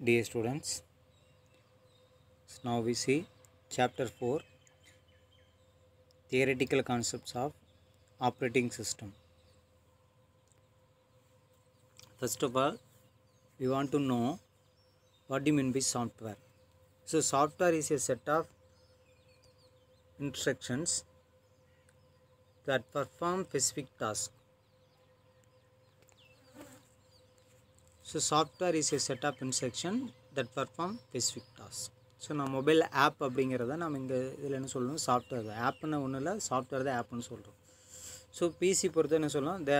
Dear students, so now we see chapter 4 Theoretical Concepts of Operating System. First of all, we want to know what do you mean by software. So, software is a set of instructions that perform specific tasks. So software is a set of instruction that perform specific task so நான் mobile app அப்படிங்கிறத நம்ம இங்கே இதில் என்ன சொல்லணும் software தான். ஆப்னு ஒன்றும் இல்லை சாஃப்ட்வேர் தான் ஆப்னு சொல்கிறோம் ஸோ பிசி பொறுத்த என்ன சொல்லலாம்? They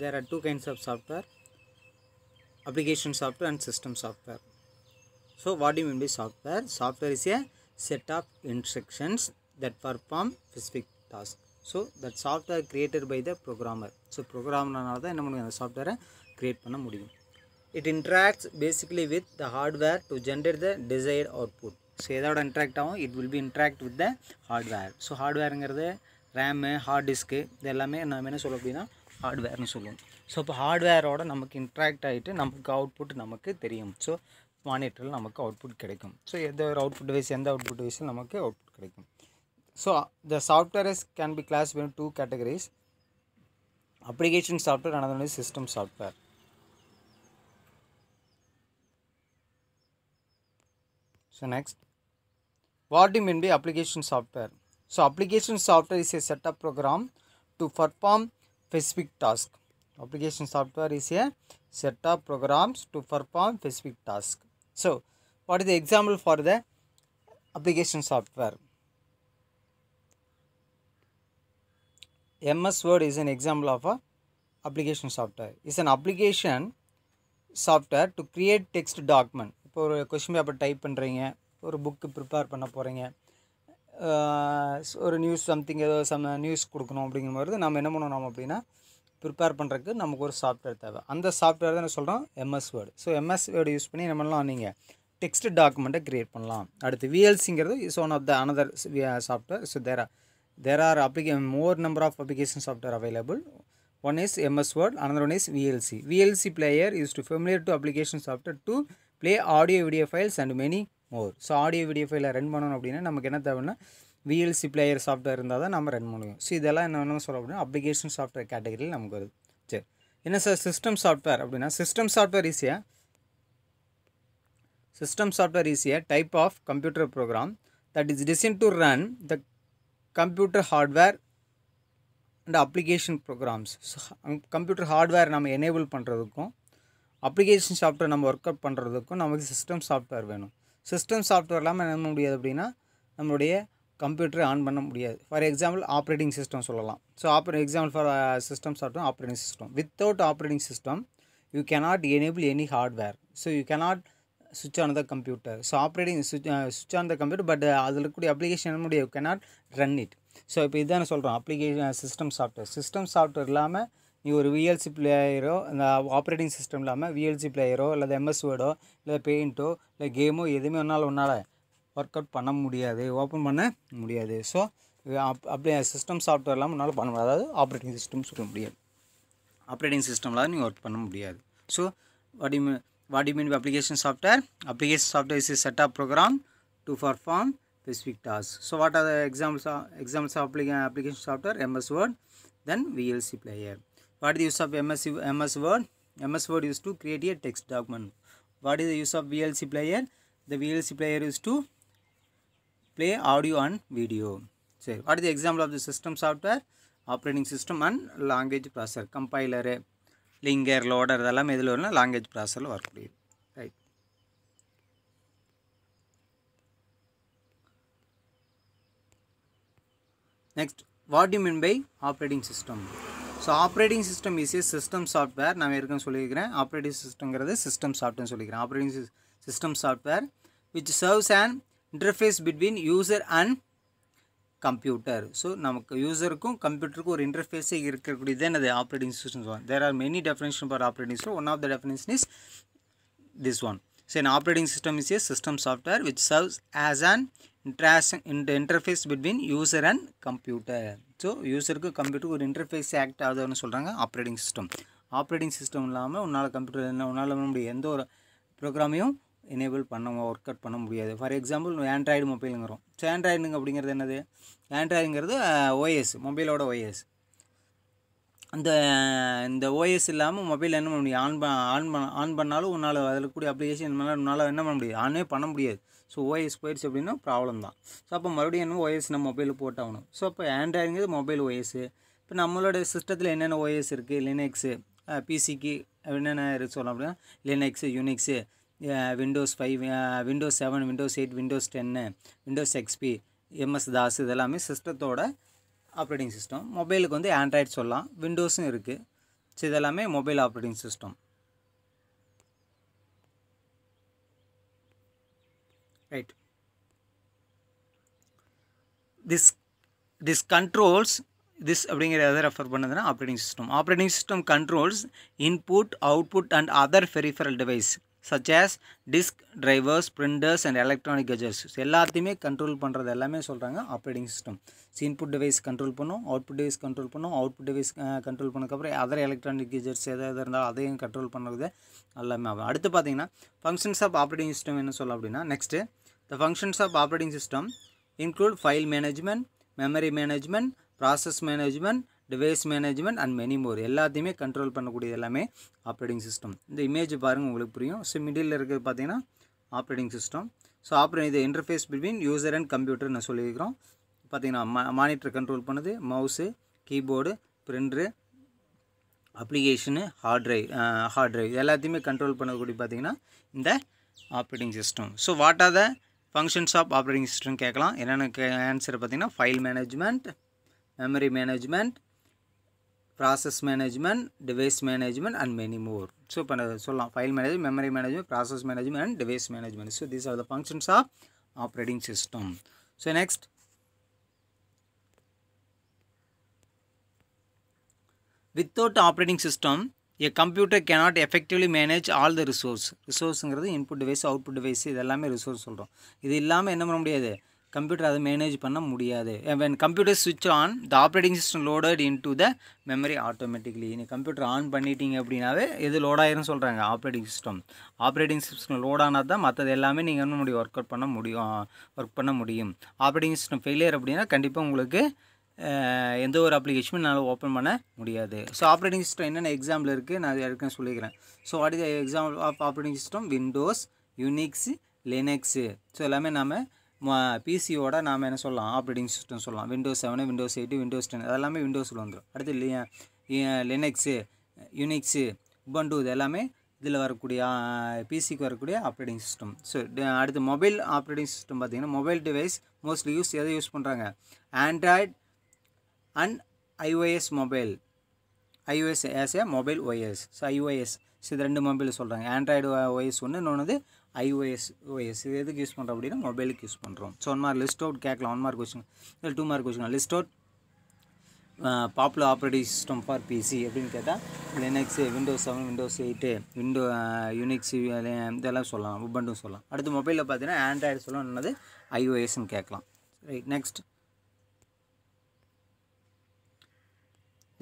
there are two kinds of software application software and system software so what you mean by software software is a set of instructions that perform specific task so that software created by the programmer so ப்ரோக்ராமர்னால தான் என்ன பண்ணுங்க அந்த சாஃப்ட்வேரை create பண்ண முடியும். It interacts basically with the hardware to generate the desired output. So எதோட interact ஆகும்? It will be interact with the hardware so ஹார்ட்வேருங்கிறது RAM hard disk இது எல்லாமே நம்ம என்ன சொல்லுவோம் அப்படின்னா ஹார்ட்வேர்னு சொல்லுவோம். ஸோ இப்போ ஹார்ட்வேரோட நமக்கு இன்ட்ராக்ட் ஆகிட்டு நமக்கு அவுட்புட் நமக்கு தெரியும். ஸோ மானிட்டரில் நமக்கு அவுட்புட் கிடைக்கும். ஸோ எந்த ஒரு அவுட்புட் வைஸ் எந்த அவுட்புட் வைஸில் நமக்கு அவுட்புட் கிடைக்கும். So the softwares can be classified two categories application software another system software So next, what do you mean by application software? So application software is a set of program to perform specific task. Application software is a set of programs to perform specific task. So what is the example for the application software? MS Word is an example of a application software. It's an application software to create text document. இப்போ ஒரு question paper type பண்ணுறீங்க ஒரு book prepare பண்ண போகிறீங்க ஒரு news something ஏதோ some news கொடுக்கணும் அப்படிங்கும்போது நம்ம என்ன பண்ணணும் அப்படின்னா ப்ரிப்பேர் பண்ணுறதுக்கு நமக்கு ஒரு சாஃப்ட்வேர் தேவை. அந்த சாஃப்ட்வேர் தான் சொல்கிறோம் MS word so MS word use பண்ணி என்ன பண்ணலாம் நீங்கள் டெக்ஸ்ட் டாக்குமெண்ட்டை க்ரியேட் பண்ணலாம். அடுத்து விஎல்சிங்கிறது is one of the another software so there are there are application more number of application software available one is ms word another one is vlc vlc player is to familiar to application software to play audio video files and many more so audio video ஃபைலை run பண்ணணும் அப்படின்னா நமக்கு என்ன தேவைன்னா VLC player software இருந்தால் தான் நம்ம run பண்ணுவோம். ஸோ இதெல்லாம் என்ன சொல்ல அப்படின்னா அப்ளிகேஷன் சாஃப்ட்வேர் கேட்டகரியில் நமக்கு வருது. சரி. என்ன சார் சிஸ்டம் சாஃப்ட்வேர் அப்படின்னா சிஸ்டம் சாஃப்ட்வேர் ஈஸியாக சிஸ்டம் சாஃப்ட்வேர் ஈஸியாக type of computer program that is design to run the computer hardware and application programs computer hardware நம்ம எனேபிள் பண்ணுறதுக்கும் அப்ளிகேஷன் சாஃப்ட்வேர் நம்ம ஒர்க் அவுட் பண்ணுறதுக்கும் நமக்கு சிஸ்டம் சாஃப்ட்வேர் வேணும். System software இல்லாமல் என்ன முடியாது அப்படின்னா நம்மளுடைய கம்ப்யூட்டரை ஆன் பண்ண முடியாது. ஃபார் எக்ஸாம்பிள் ஆப்ரேட்டிங் சிஸ்டம் சொல்லலாம். So opera example for system software operating system without operating system you cannot enable any hardware so you cannot switch on the computer so operating switch switch on the computer but அதில் இருக்கக்கூடிய application என்ன முடியாது? You cannot run it so இப்போ இதுதான் சொல்கிறோம் application system software system software இல்லாமல் நீ ஒரு விஎல்சி பிளேயரோ இந்த ஆப்ரேட்டிங் சிஸ்டம் இல்லாமல் விஎல்சி பிளேயரோ இல்லை எம்எஸ் வேர்டோ இல்லை பெயிண்ட்டோ இல்லை கேமோ எதுவுமே ஒன்றால் ஒன்றால் ஒர்க் அவுட் பண்ண முடியாது ஓப்பன் பண்ண முடியாது ஸோ அப் அப்படியே சிஸ்டம் சாஃப்ட்வேர் இல்லாமல் ஒன்றால் பண்ண முடியாது அதாவது ஆப்ரேட்டிங் சிஸ்டம் சொல்ல முடியாது ஆப்ரேட்டிங் சிஸ்டம்லாம் நீங்கள் ஒர்க் பண்ண முடியாது so what you what you mean application software application software is set of program to perform specific tasks. So what are the examples of examples of application software? MS Word, then VLC player. What is the use of MS MS Word? MS Word is to create a text document. What is the use of VLC player? The VLC player is to play audio and video. So what is the example of the system software? Operating system and language processor, compiler, linker, loader இதெல்லாம் எதில் வரும்னா language processor work முடியுது right next what you mean by operating system so operating system is a system software நான் ஏற்கனவே சொல்லியிருக்கிறேன். Operating சிஸ்டம்ங்கிறது system சாஃப்ட்வேர்னு சொல்லிக்கிறேன் operating system software which serves and interface between user and computer so நமக்கு யூசருக்கும் கம்ப்யூட்டருக்கும் ஒரு இன்டர்ஃபேஸே இருக்கக்கூடியது என்னது? Operating system there are many definition for operating system one of the definition is this one so an operating system is a system software which serves as and interaction in the interface between user and computer. So யூசருக்கு கம்ப்யூட்டருக்கு ஒரு interface act ஆகுதுன்னு சொல்கிறாங்க operating system operating system இல்லாமல் உன்னால் computer என்ன உன்னால் முடியும் எந்த ஒரு ப்ரோக்ராமையும் எனேபிள் பண்ண ஒர்க் அவுட் பண்ண முடியாது. ஃபார் எக்ஸாம்பிள் ஆண்ட்ராய்டு மொபைலுங்கிறோம் ஸோ ஆண்ட்ராய்டுங்க அப்படிங்கிறது என்னது? ஆண்ட்ராய்டுங்கிறது ஓஎஸ் மொபைலோட ஓஎஸ் அந்த இந்த ஓஎஸ் இல்லாமல் மொபைலில் என்ன பண்ண முடியும்? ஆன் ப ஆன் பண்ண ஆன் பண்ணாலும் உன்னால் அதில் கூடிய அப்ளிகேஷன் மேலே உன்னால் என்ன பண்ண முடியாது ஆனே பண்ண முடியாது. ஸோ ஓஎஸ் போயிடுச்சு அப்படின்னா ப்ராப்ளம் தான். ஸோ அப்போ மறுபடியும் என்ன? ஓஎஸ் நம்ம மொபைலில் போட்டாகணும். ஸோ அப்போ ஆண்ட்ராய்டுங்கிறது மொபைல் ஓஎஸ்ஸு இப்போ நம்மளோட சிஸ்டத்தில் என்னென்ன ஓஎஸ் இருக்குது லினக்ஸு பிசிக்கு என்னென்ன இருக்குது சொல்லலாம் அப்படின்னா? Linux Unix Windows five Windows seven Windows eight Windows டென்னு விண்டோஸ் எக்ஸ்பி எம்எஸ் தாஸ் இதெல்லாமே சிஸ்டத்தோட ஆப்ரேட்டிங் சிஸ்டம் மொபைலுக்கு வந்து ஆண்ட்ராய்டு சொல்லலாம். விண்டோஸும் இருக்குது ஸோ இதெல்லாமே mobile operating system right this this controls this அப்படிங்கிற எதை ரெஃபர் பண்ணுதுன்னா operating system operating system controls input output and other peripheral device such as disk drivers printers and electronic கெஜர்ஸ் எல்லாத்தையுமே control பண்ணுறது எல்லாமே சொல்கிறாங்க operating system input device control பண்ணும் output device control பண்ணும் output device control பண்ணதுக்கப்புறம் other electronic கெஜர்ஸ் எதாவது இருந்தாலும் அதையும் கண்ட்ரோல் பண்ணுறது எல்லாமே ஆகும். அடுத்து பார்த்தீங்கன்னா ஃபங்க்ஷன்ஸ் ஆஃப் ஆப்ரேட்டிங் சிஸ்டம் என்ன சொல்ல அப்படின்னா next the functions of operating system include file management memory management process management device management and many more எல்லாத்தையுமே கண்ட்ரோல் பண்ணக்கூடியது எல்லாமே ஆப்ரேட்டிங் சிஸ்டம் இந்த இமேஜ் பாருங்கள் உங்களுக்கு புரியும். ஸோ மிடில் இருக்கிறது பார்த்தீங்கன்னா ஆப்ரேட்டிங் சிஸ்டம் ஸோ ஆப்ரே இது interface between user and computer நான் சொல்லியிருக்கிறோம். பார்த்தீங்கன்னா மா மானிட்டர் கண்ட்ரோல் பண்ணுது mouse keyboard printer application hard drive hard drive எல்லாத்தையுமே கண்ட்ரோல் பண்ணக்கூடிய பார்த்தீங்கன்னா இந்த operating system so what are the functions of operating system கேட்கலாம். என்னென்ன ஆன்சர் பார்த்தீங்கன்னா file management memory management process management device management and many more so இப்போ சொல்லலாம். File management memory management process management and device management so these are the functions of operating system so next without operating system a computer cannot effectively manage all the resource ரிசோர்ஸுங்கிறது input device output device இது எல்லாமே resource சொல்கிறோம் இது இல்லாமல் என்ன பண்ண முடியாது? Computer அதை manage பண்ண முடியாது. When computer switch on the operating system loaded into the memory automatically. நீ கம்ப்யூட்டர் ஆன் பண்ணிட்டீங்க அப்படின்னாவே எது லோட் ஆயிரும் சொல்கிறாங்க operating system operating system load ஆனால் தான் மற்றது எல்லாமே நீங்கள் என்ன முடியும்? ஒர்க் அவுட் பண்ண முடியும் ஒர்க் பண்ண முடியும். ஆப்ரேட்டிங் சிஸ்டம் ஃபெயிலியர் அப்படின்னா கண்டிப்பாக உங்களுக்கு எந்த ஒரு அப்ளிகேஷனும் என்னால் ஓப்பன் பண்ண முடியாது. ஸோ ஆப்ரேட்டிங் சிஸ்டம் என்னென்ன எக்ஸாம்பிள் இருக்குது நான் ஏற்கனவே சொல்லிக்கிறேன். So what is example of operating system Windows Unix Linux so எல்லாமே நாம் பிசியோட நாம் என்ன சொல்லலாம்? ஆப்ரேட்டிங் சிஸ்டம் சொல்லலாம். Windows seven Windows eight Windows ten அதெல்லாமே விண்டோஸில் வந்துடும் அடுத்து லினக்ஸு யூனிக்ஸு உபண்டு இது எல்லாமே இதில் வரக்கூடிய பிசிக்கு வரக்கூடிய ஆப்ரேட்டிங் சிஸ்டம் ஸோ அடுத்து மொபைல் ஆப்ரேட்டிங் சிஸ்டம் பார்த்திங்கன்னா மொபைல் டிவைஸ் மோஸ்ட்லி யூஸ் எதை யூஸ் பண்ணுறாங்க Android and iOS mobile iOS as a mobile OS so iOS so இது ரெண்டு மொபைல் சொல்கிறாங்க ஆண்ட்ராய்டு ஓஎஸ் ஒன்று இன்னொன்று ஐஓஎஸ் ஓஎஸ் இது எதுக்கு யூஸ் பண்ணுறோம் அப்படின்னா மொபைலுக்கு யூஸ் பண்ணுறோம் so one mark list out கேட்கலாம். ஒன் மார்க் கொஸ்டின் இல்லை two mark question list out popular operating system for PC அப்படின்னு கேட்டால் Linux Windows seven Windows eight window Unix இதெல்லாம் சொல்லலாம். உபண்டும் சொல்லலாம். அடுத்து மொபைலில் பார்த்தீங்கன்னா ஆண்ட்ராய்டு சொல்லலாம். என்னது? ஐஓஎஸ்ன்னு கேட்கலாம். ரைட் நெக்ஸ்ட்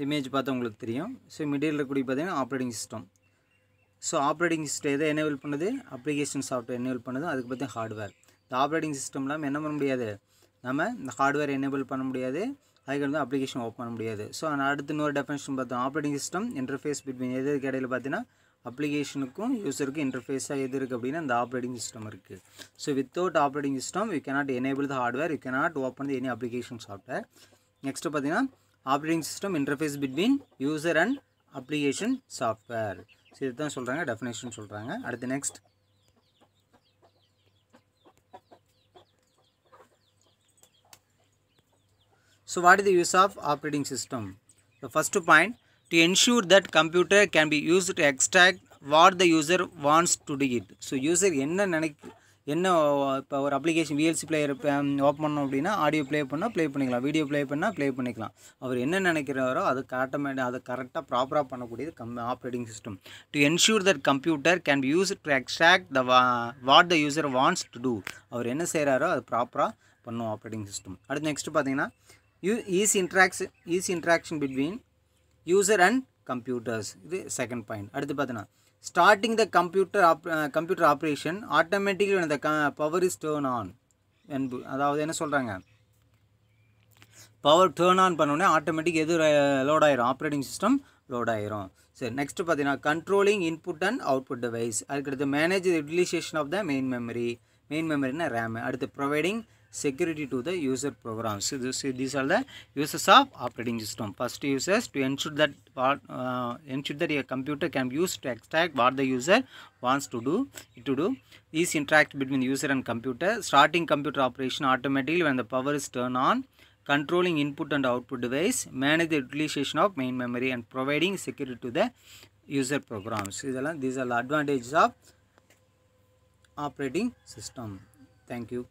இமேஜ் பார்த்தா உங்களுக்கு தெரியும். ஸோ மிடில் இருக்கக்கூடிய பார்த்தீங்கன்னா operating system so operating system எதை எனேபிள் பண்ணுது? அப்ளிகேஷன் சாஃப்ட்வேர் எனேபிள் பண்ணுது. அதுக்கு பற்றி ஹார்ட்வேர் இந்த ஆப்ரேட்டிங் சிஸ்டம் இல்லாமல் என்ன பண்ண முடியாது? நம்ம இந்த ஹார்ட்வேர் எனேபிள் பண்ண முடியாது. அதுக்கு வந்து அப்ளிகேஷன் ஓப்பன் பண்ண முடியாது. ஸோ அடுத்து இன்னொரு டெஃபினேஷன் பார்த்தோம். ஆப்ரேட்டிங் சிஸ்டம் இன்டர்ஃபேஸ் பிட்வீன் எது எதுக்கு இடையில பார்த்தீங்கன்னா அப்ளிகேஷனுக்கும் யூஸருக்கும் இன்டர்ஃபேஸாக எது இருக்குது அப்படின்னா இந்த ஆப்ரேட்டிங் சிஸ்டம் இருக்குது so without operating system you cannot enable the hardware you cannot open the any application software next பார்த்தீங்கன்னா operating system interface between user and application software so இதுதான் சொல்கிறாங்க டெஃபினேஷன் சொல்கிறாங்க அடுத்து next So what is the use of operating system? The first point to ensure that computer can be used to extract what the user wants to do it. So user என்ன நினைக்க என்ன இப்போ ஒரு application VLC player open பண்ணோம் அப்படின்னா audio play பண்ணால் play பண்ணிக்கலாம். Video play பண்ணால் ப்ளே பண்ணிக்கலாம். அவர் என்ன நினைக்கிறாரோ அது ஆட்டோமேட்டிக் அதை கரெக்டாக ப்ராப்பராக பண்ணக்கூடியது come operating system to ensure that computer can be use to extract the what the user wants to do அவர் என்ன செய்கிறாரோ அது ப்ராப்பராக பண்ணும் ஆப்ரேட்டிங் சிஸ்டம் அடுத்து நெக்ஸ்ட் பார்த்தீங்கன்னா you easy interaction easy interaction between user and computers இது second point அடுத்து பார்த்தீங்கன்னா starting the computer op, uh, computer operation automatically when the is power is turn on. அதாவது என்ன சொல்கிறாங்க பவர் டேர்ன் ஆன் பண்ணோடனே automatic எது load ஆயிரும். Operating system load ஆயிரும். சரி நெக்ஸ்ட் பார்த்தீங்கன்னா controlling input and output device அதுக்கடுத்து manage utilization of the main memory main மெமரினா RAM அடுத்து providing security to the user programs. So this, these are the uses of operating system. First use is to ensure that uh, ensure that a computer can be used to extract what the user wants to do to do. These interact between user and computer. Starting computer operation automatically when the power is turned on controlling input and output device, manage the utilization of main memory and providing security to the user programs. These are the advantages of operating system. Thank you.